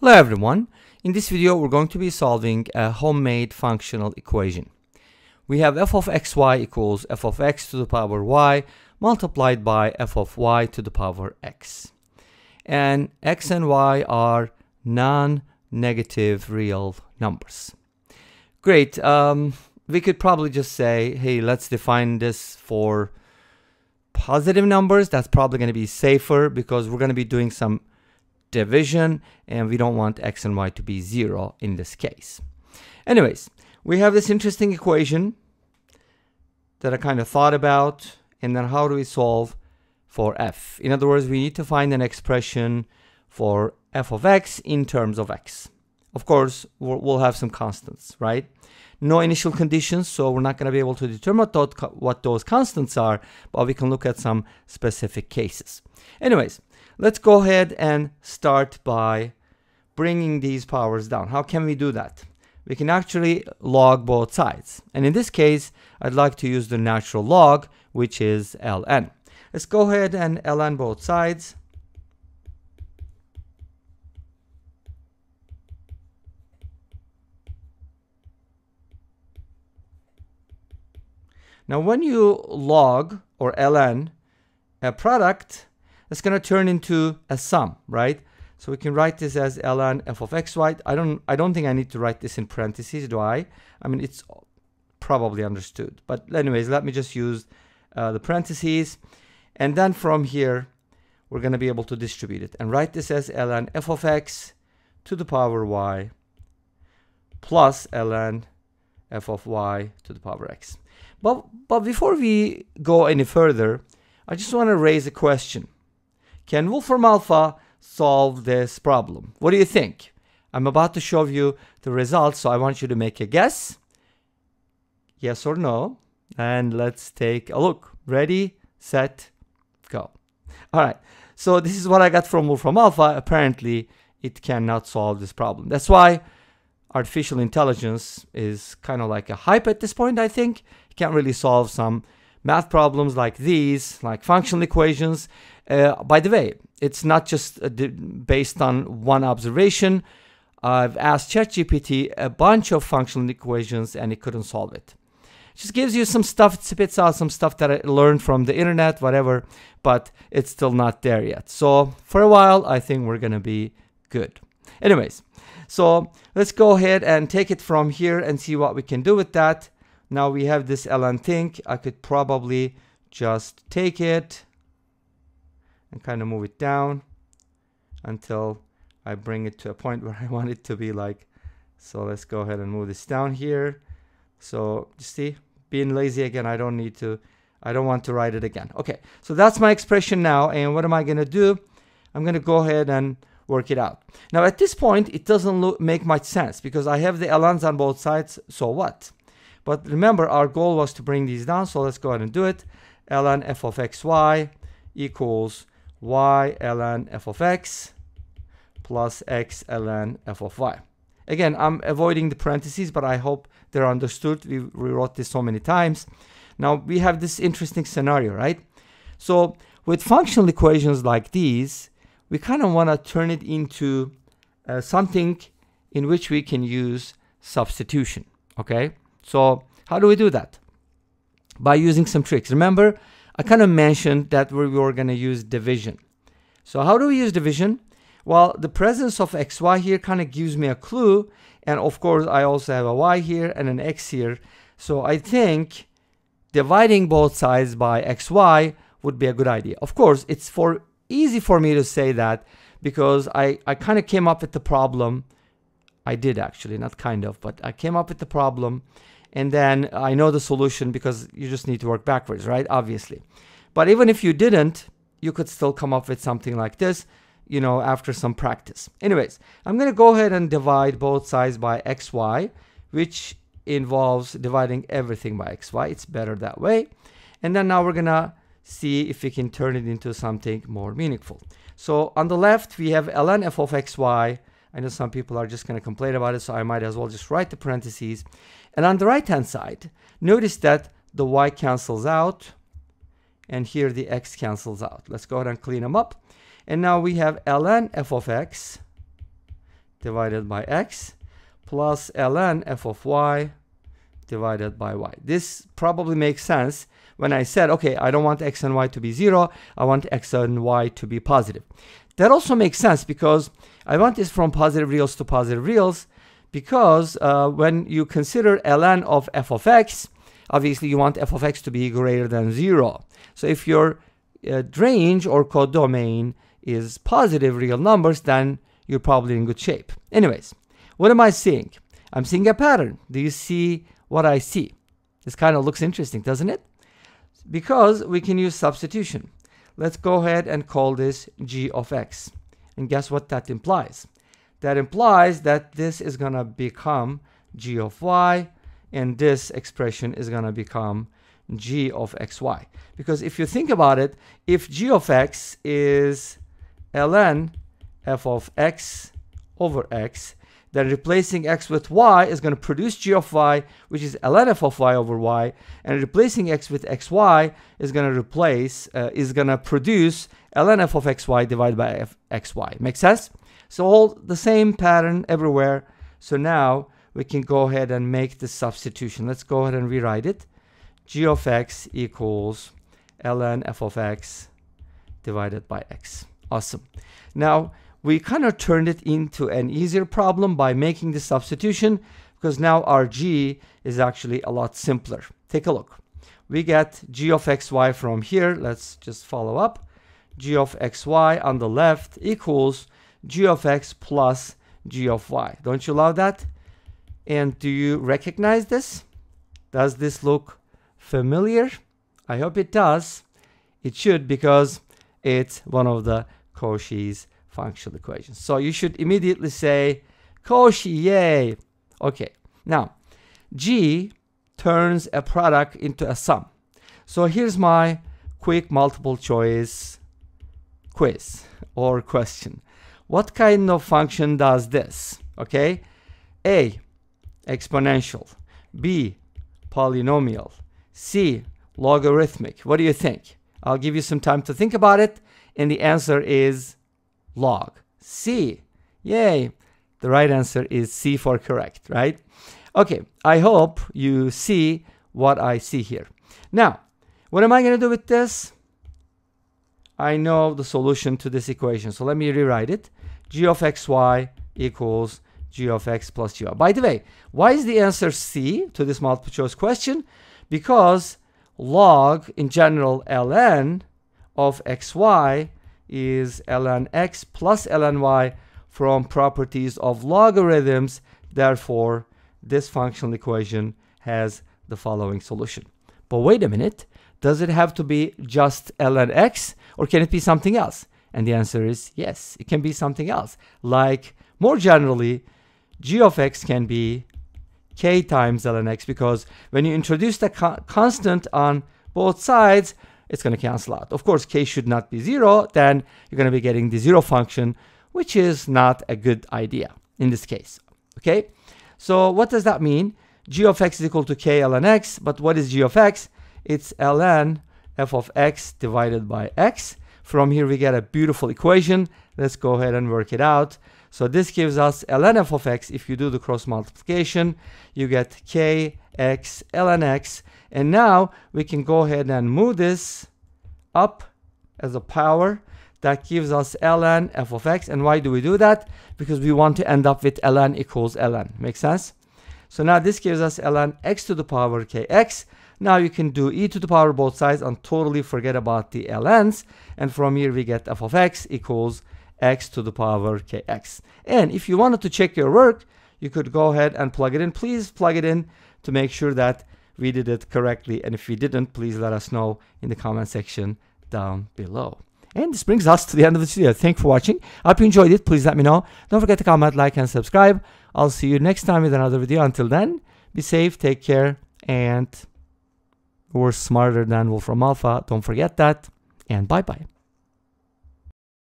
Hello everyone. In this video we're going to be solving a homemade functional equation. We have f of xy equals f of x to the power y multiplied by f of y to the power x. And x and y are non-negative real numbers. Great. Um, we could probably just say, hey, let's define this for positive numbers. That's probably going to be safer because we're going to be doing some division and we don't want x and y to be zero in this case. Anyways, we have this interesting equation that I kind of thought about and then how do we solve for f? In other words, we need to find an expression for f of x in terms of x. Of course, we'll have some constants, right? No initial conditions, so we're not going to be able to determine what those constants are, but we can look at some specific cases. Anyways, Let's go ahead and start by bringing these powers down. How can we do that? We can actually log both sides. And in this case, I'd like to use the natural log, which is ln. Let's go ahead and ln both sides. Now when you log or ln a product, it's going to turn into a sum, right? So we can write this as ln f of x, y. I don't, I don't think I need to write this in parentheses, do I? I mean, it's probably understood. But anyways, let me just use uh, the parentheses. And then from here, we're going to be able to distribute it and write this as ln f of x to the power y plus ln f of y to the power x. But, but before we go any further, I just want to raise a question. Can Wolfram Alpha solve this problem? What do you think? I'm about to show you the results, so I want you to make a guess. Yes or no. And let's take a look. Ready, set, go. All right. So this is what I got from Wolfram Alpha. Apparently, it cannot solve this problem. That's why artificial intelligence is kind of like a hype at this point, I think. It can't really solve some math problems like these, like functional equations. Uh, by the way, it's not just uh, based on one observation. I've asked ChatGPT a bunch of functional equations and it couldn't solve it. Just gives you some stuff, it spits out some stuff that I learned from the internet, whatever, but it's still not there yet. So for a while, I think we're gonna be good. Anyways, so let's go ahead and take it from here and see what we can do with that. Now we have this ln think. I could probably just take it and kind of move it down until I bring it to a point where I want it to be like. So let's go ahead and move this down here. So you see, being lazy again, I don't need to, I don't want to write it again. Okay, so that's my expression now. And what am I going to do? I'm going to go ahead and work it out. Now at this point, it doesn't look, make much sense because I have the ln's on both sides. So what? But remember, our goal was to bring these down. So let's go ahead and do it. ln f of xy equals y ln f of x plus x ln f of y. Again, I'm avoiding the parentheses, but I hope they're understood. We rewrote this so many times. Now we have this interesting scenario, right? So with functional equations like these, we kind of want to turn it into uh, something in which we can use substitution, okay? So how do we do that? By using some tricks. Remember, I kind of mentioned that we were going to use division. So how do we use division? Well, the presence of xy here kind of gives me a clue. And of course, I also have a y here and an x here. So I think dividing both sides by xy would be a good idea. Of course, it's for easy for me to say that because I, I kind of came up with the problem. I did actually, not kind of, but I came up with the problem and then I know the solution because you just need to work backwards, right? Obviously. But even if you didn't, you could still come up with something like this, you know, after some practice. Anyways, I'm going to go ahead and divide both sides by xy, which involves dividing everything by xy. It's better that way. And then now we're going to see if we can turn it into something more meaningful. So on the left, we have ln f of xy. I know some people are just going to complain about it, so I might as well just write the parentheses. And on the right hand side, notice that the y cancels out and here the x cancels out. Let's go ahead and clean them up. And now we have ln f of x divided by x plus ln f of y divided by y. This probably makes sense when I said, okay, I don't want x and y to be 0, I want x and y to be positive. That also makes sense because I want this from positive reals to positive reals because uh, when you consider ln of f of x, obviously you want f of x to be greater than 0. So if your uh, range or codomain is positive real numbers, then you're probably in good shape. Anyways, what am I seeing? I'm seeing a pattern. Do you see what I see? This kind of looks interesting, doesn't it? Because we can use substitution. Let's go ahead and call this g of x. And guess what that implies? That implies that this is going to become g of y, and this expression is going to become g of xy. Because if you think about it, if g of x is ln f of x over x, then replacing x with y is going to produce g of y, which is ln f of y over y, and replacing x with xy is going to replace, uh, is going to produce ln f of xy divided by f xy. Make sense? So all the same pattern everywhere. So now we can go ahead and make the substitution. Let's go ahead and rewrite it. g of x equals ln f of x divided by x. Awesome. Now, we kind of turned it into an easier problem by making the substitution because now our g is actually a lot simpler. Take a look. We get g of xy from here. Let's just follow up. g of xy on the left equals g of x plus g of y. Don't you love that? And do you recognize this? Does this look familiar? I hope it does. It should because it's one of the Cauchy's functional equations. So you should immediately say Cauchy, yay. Okay, now G turns a product into a sum. So here's my quick multiple choice quiz or question. What kind of function does this? Okay, A, exponential, B, polynomial, C, logarithmic. What do you think? I'll give you some time to think about it. And the answer is log. C. Yay. The right answer is C for correct, right? Okay, I hope you see what I see here. Now, what am I going to do with this? I know the solution to this equation. So let me rewrite it. g of xy equals g of x plus g. By the way, why is the answer C to this multiple choice question? Because log, in general, ln of xy is ln x plus ln y from properties of logarithms. Therefore, this functional equation has the following solution. But wait a minute, does it have to be just ln x or can it be something else? And the answer is yes, it can be something else. Like more generally, g of x can be k times ln x because when you introduce the co constant on both sides, it's going to cancel out. Of course, k should not be 0, then you're going to be getting the 0 function, which is not a good idea in this case. Okay, so what does that mean? g of x is equal to k ln x, but what is g of x? It's ln f of x divided by x. From here we get a beautiful equation. Let's go ahead and work it out. So this gives us ln f of x. If you do the cross multiplication, you get k x ln x and now we can go ahead and move this up as a power that gives us ln f of x. And why do we do that? Because we want to end up with ln equals ln. Make sense? So now this gives us ln x to the power kx. Now you can do e to the power both sides and totally forget about the ln's. And from here we get f of x equals x to the power kx. And if you wanted to check your work, you could go ahead and plug it in. Please plug it in to make sure that we did it correctly. And if we didn't, please let us know in the comment section down below. And this brings us to the end of the video. Thank you for watching. I hope you enjoyed it. Please let me know. Don't forget to comment, like, and subscribe. I'll see you next time with another video. Until then, be safe, take care, and we're smarter than Wolfram Alpha. Don't forget that. And bye-bye.